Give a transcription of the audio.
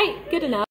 right, good enough.